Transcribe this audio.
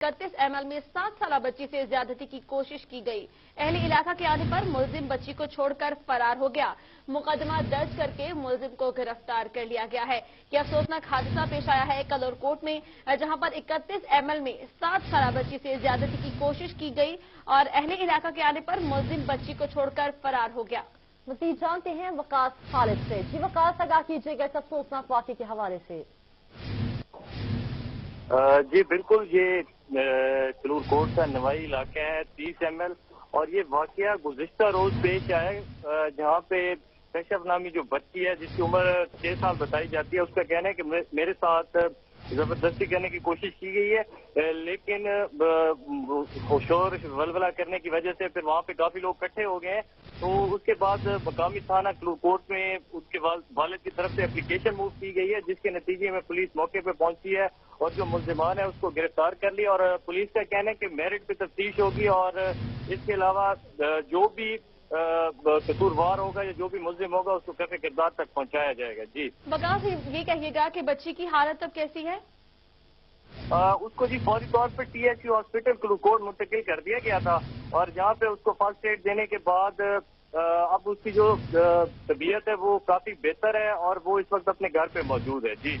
اکتیس M L میں سات سالہ بچی سے زیادتی کی کوشش کی گئی۔ اہل علاقہ کے آنے پر ملزم بچی کو چھوڑ کر فرار ہو گیا۔ مقدمہ درج کر کے ملزم کو گرفتار کر لیا گیا ہے۔ یہ افسوسناک حادثہ پیش آیا ہے کلور کوٹ میں، جہاں پر اکتیس ایم ایل میں سات سالہ بچی سے زیادتی کی کوشش کی گئی اور اہل علاقہ کے آنے پر ملزم بچی کو چھوڑ کر فرار ہو گیا۔ مزید جانتے ہیں وقاس خالد سے۔ جی وقاس آگاہ کیجیے گا سب سوسناک واقعی کے حوالے سے۔ جی بالکل، یہ کلور کوٹ کا نوائی علاقہ ہے، تیس ایم ایل، اور یہ واقعہ گزشتہ روز پیش آیا جہاں پہ کشف نامی جو بچی ہے، جس کی عمر چھ سال بتائی جاتی ہے، اس کا کہنا ہے کہ میرے ساتھ زبردستی کرنے کی کوشش کی گئی ہے لیکن شور ولولا کرنے کی وجہ سے پھر وہاں پہ کافی لوگ اکٹھے ہو گئے ہیں۔ تو اس کے بعد مقامی تھانہ کورٹ میں اس کے والد کی طرف سے اپلیکیشن موو کی گئی ہے، جس کے نتیجے میں پولیس موقع پہ پہنچی ہے اور جو ملزمان ہے اس کو گرفتار کر لیا۔ اور پولیس کا کہنا ہے کہ میرٹ پہ تفتیش ہوگی اور اس کے علاوہ جو بھی قصوروار ہوگا یا جو بھی ملزم ہوگا اس کو کیفے کردار تک پہنچایا جائے گا۔ جی۔ بتا یہ کہیے گا کہ بچی کی حالت اب کیسی ہے؟ اس کو جی فوری طور پہ ٹی ایچ یو ہاسپٹل گلوکوڈ منتقل کر دیا گیا تھا اور یہاں پہ اس کو فرسٹ ایڈ دینے کے بعد اب اس کی جو طبیعت ہے وہ کافی بہتر ہے اور وہ اس وقت اپنے گھر پہ موجود ہے۔ جی۔